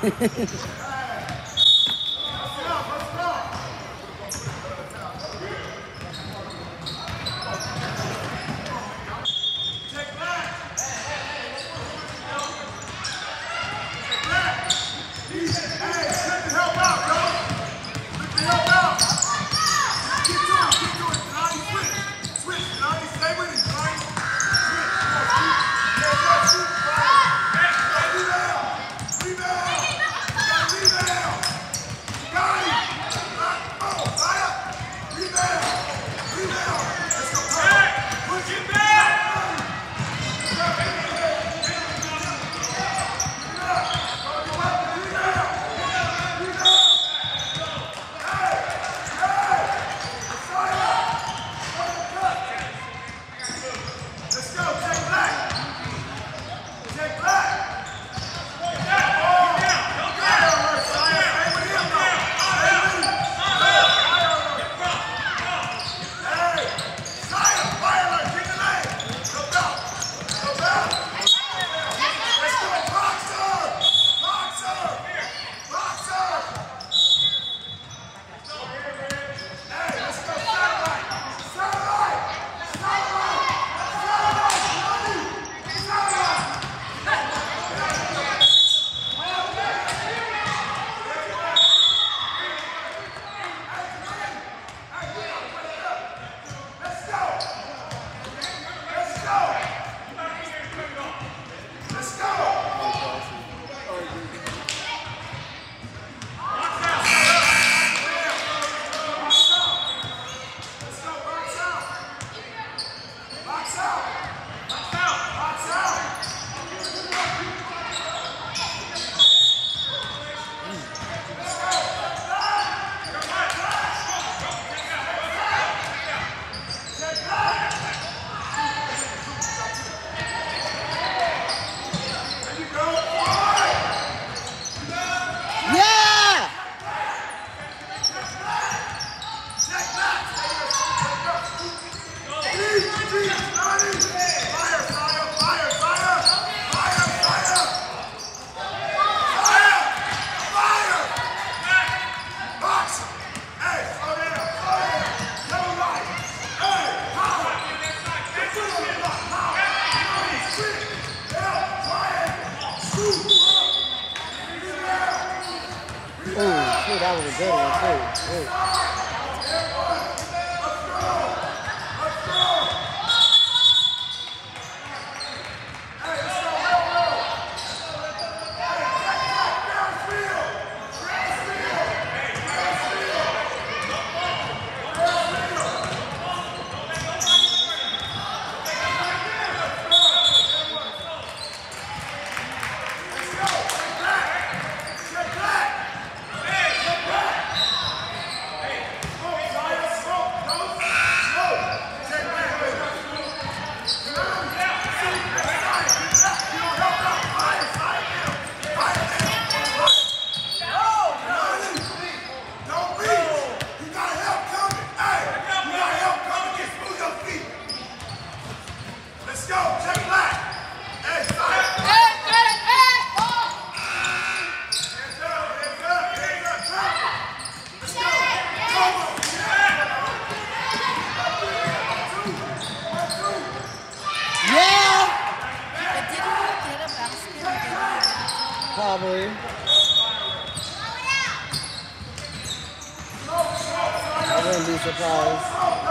Hey, probably. I wouldn't be surprised.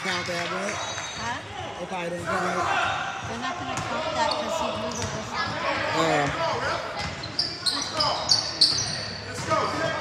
Okay. count that, right? Huh? They probably didn't count it. They're not going to count that because he moved it Let's go. Let's go.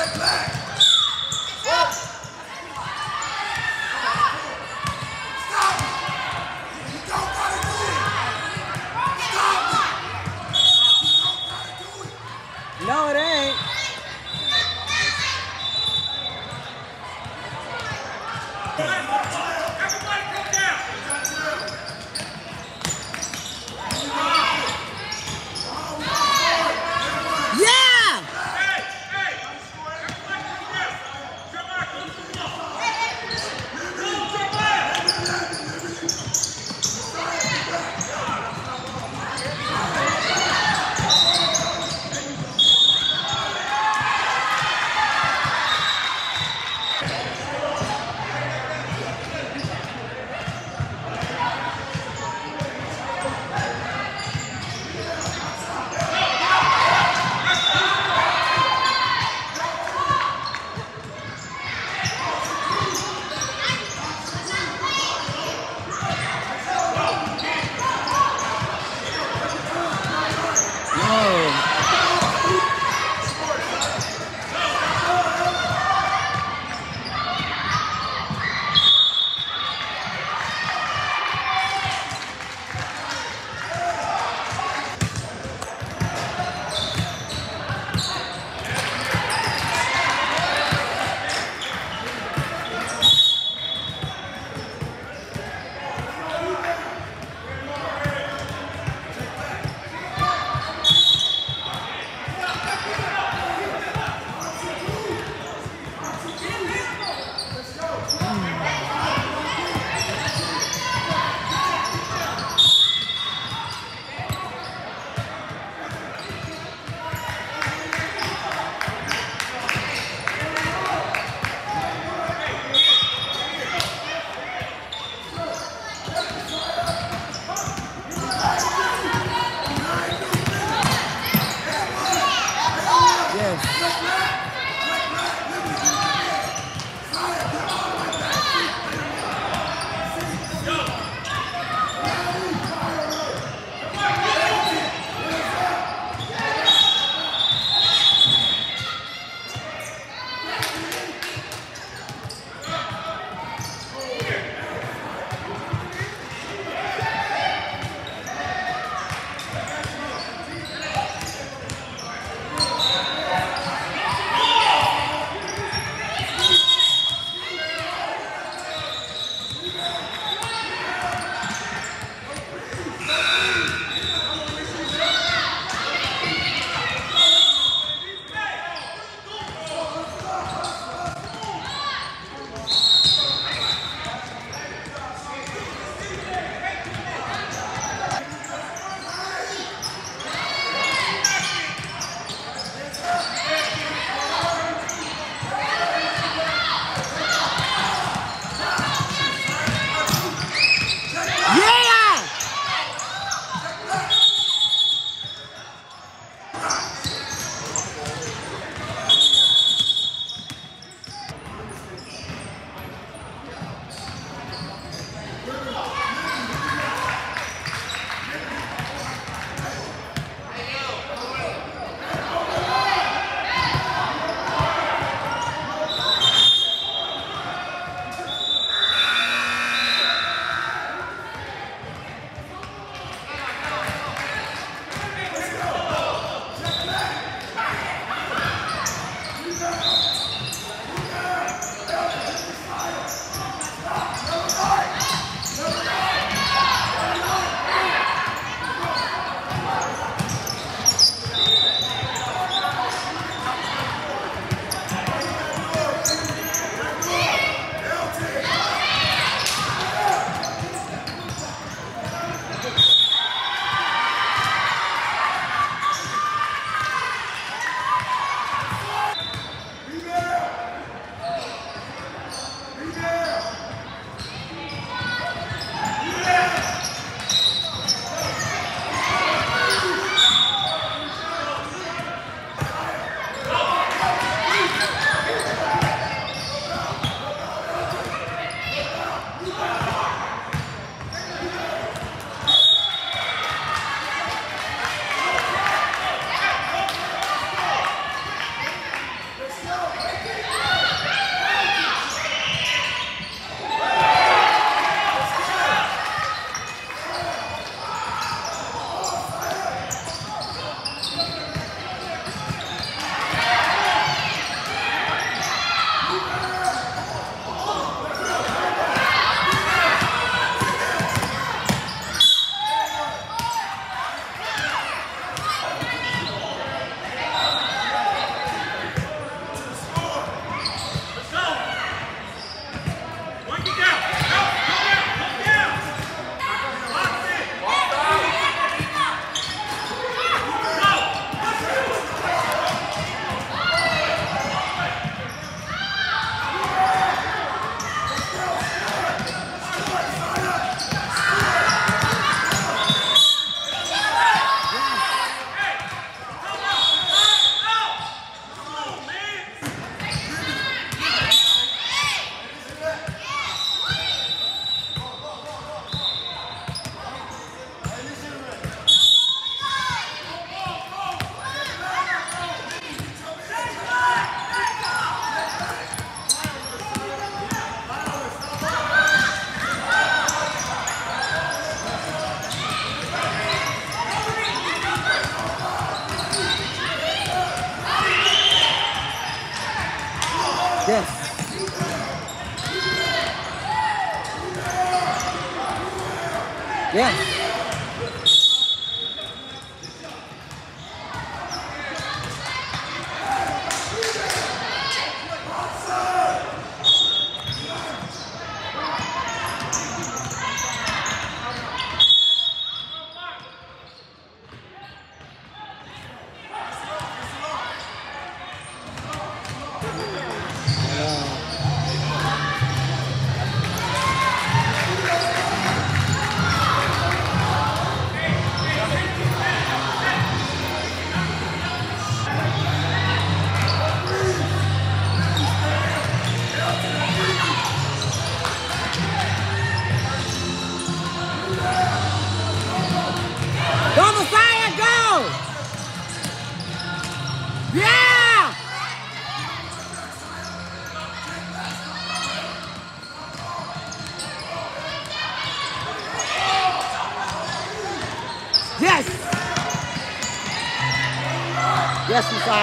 step back.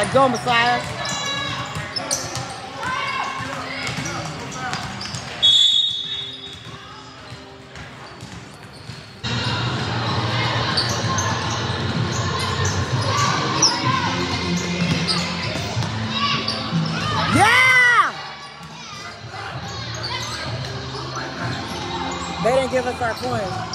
Let's go, Messiah. Yeah! They didn't give us our points.